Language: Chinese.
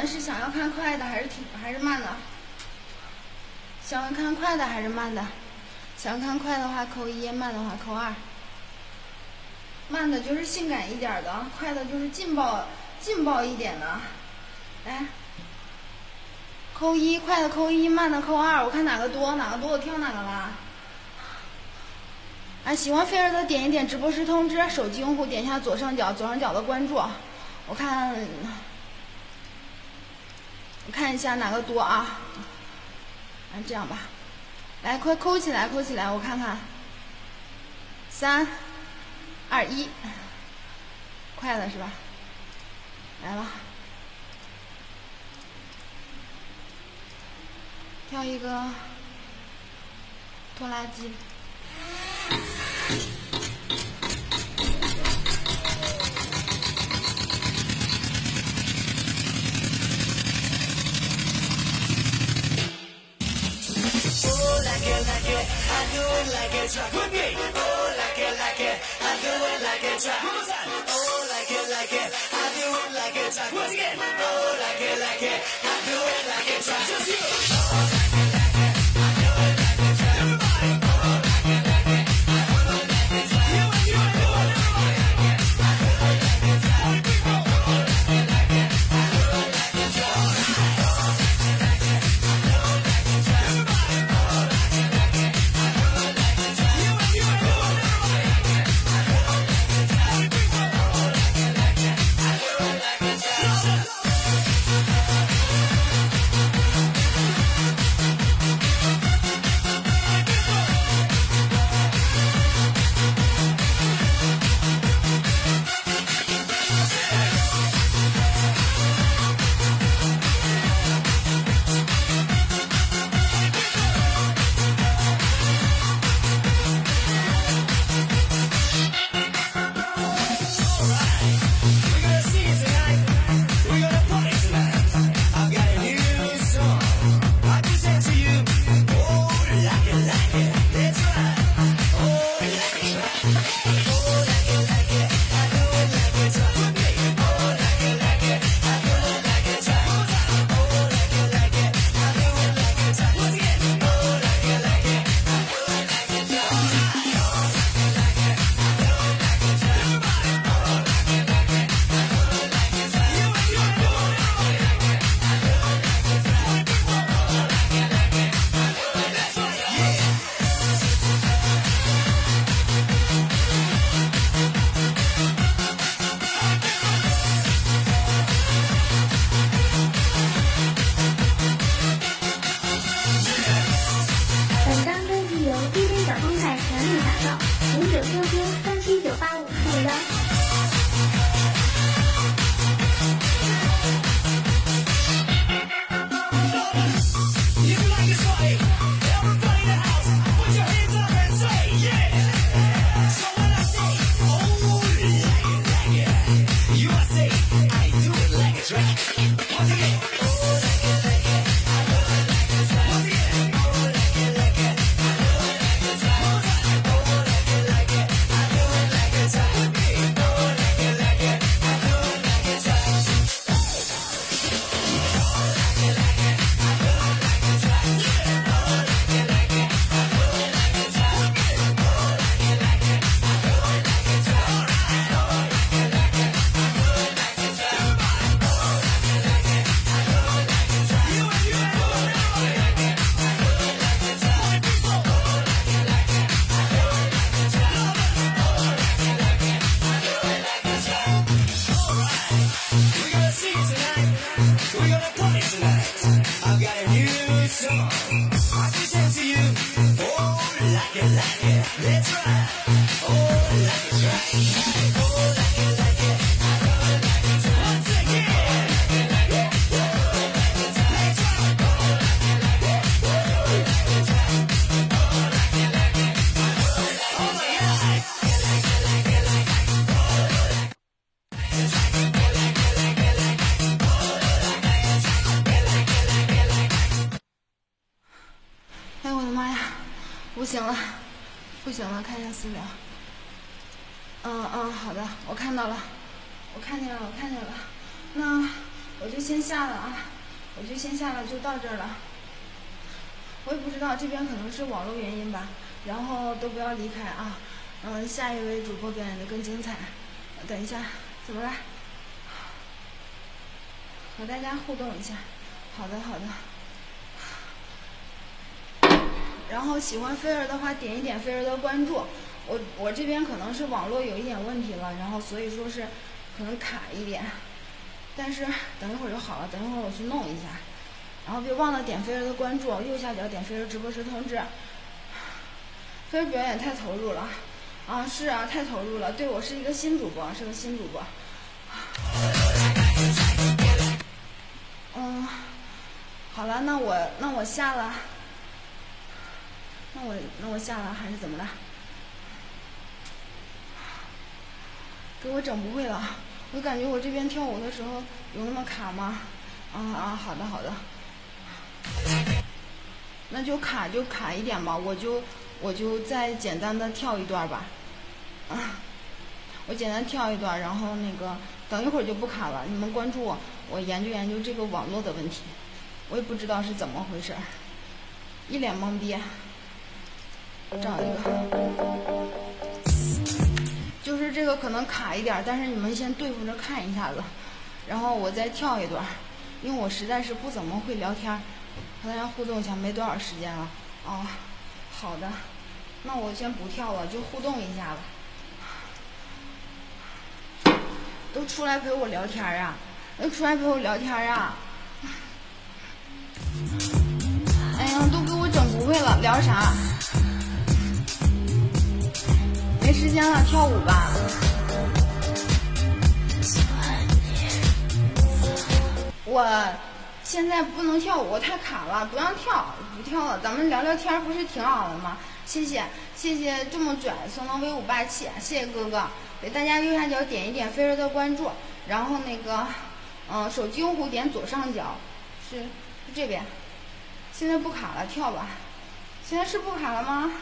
们是想要看快的还是挺还是慢的？想要看快的还是慢的？想看快的话扣一，慢的话扣二。慢的就是性感一点的，快的就是劲爆劲爆一点的。来，扣一，快的扣一，慢的扣二，我看哪个多，哪个多我挑哪个啦。哎，喜欢菲儿的点一点直播时通知，手机用户点一下左上角左上角的关注，我看我看一下哪个多啊？这样吧，来，快扣起来，扣起来，我看看，三二一，快了是吧？来了，挑一个拖拉机。do it like it's rock with me. Oh, like it, like it. I do it like it's rock. One more time. Oh, like it, like it. I do it like it's rock. Once again. Oh, like it, like it. I do it like it's rock. Just you. 五九 QQ 三七九八五五幺。不行了，不行了，看一下私聊。嗯嗯，好的，我看到了，我看见了，我看见了。那我就先下了啊，我就先下了，就到这儿了。我也不知道这边可能是网络原因吧，然后都不要离开啊。嗯，下一位主播表演的更精彩。等一下，怎么了？和大家互动一下。好的，好的。然后喜欢菲儿的话，点一点菲儿的关注。我我这边可能是网络有一点问题了，然后所以说是可能卡一点，但是等一会儿就好了。等一会儿我去弄一下。然后别忘了点菲儿的关注，右下角点菲儿直播时通知。菲儿表演太投入了，啊是啊，太投入了。对我是一个新主播，是个新主播。嗯，好了，那我那我下了。那我那我下了还是怎么的？给我整不会了，我感觉我这边跳舞的时候有那么卡吗？啊啊，好的好的，那就卡就卡一点吧，我就我就再简单的跳一段吧，啊，我简单跳一段，然后那个等一会儿就不卡了，你们关注我，我研究研究这个网络的问题，我也不知道是怎么回事，一脸懵逼。找一个，就是这个可能卡一点，但是你们先对付着看一下子，然后我再跳一段，因为我实在是不怎么会聊天，和大家互动一下，没多少时间了。哦，好的，那我先不跳了，就互动一下子。都出来陪我聊天啊！都出来陪我聊天啊！哎呀，都给我整不会了，聊啥？没时间了，跳舞吧。我现在不能跳舞，太卡了，不让跳，不跳了。咱们聊聊天不是挺好的吗？谢谢，谢谢这么拽送的威武霸气，谢谢哥哥。给大家右下角点一点飞儿的关注，然后那个，嗯，手机用户点左上角，是是这边。现在不卡了，跳吧。现在是不卡了吗？